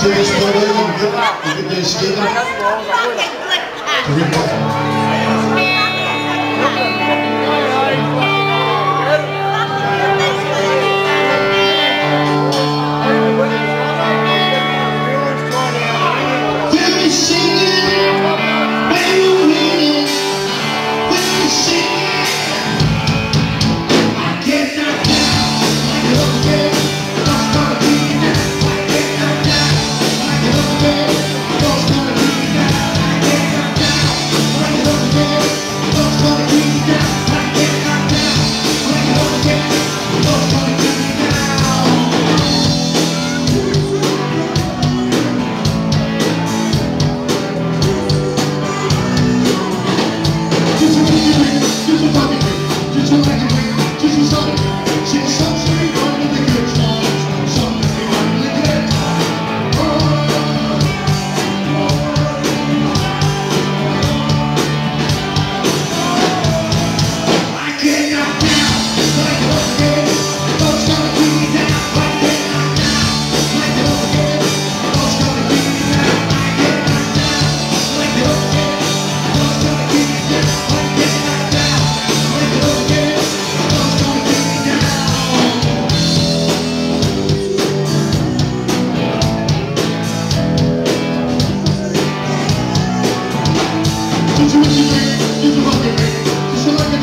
Stay split in. You get that skating. Just like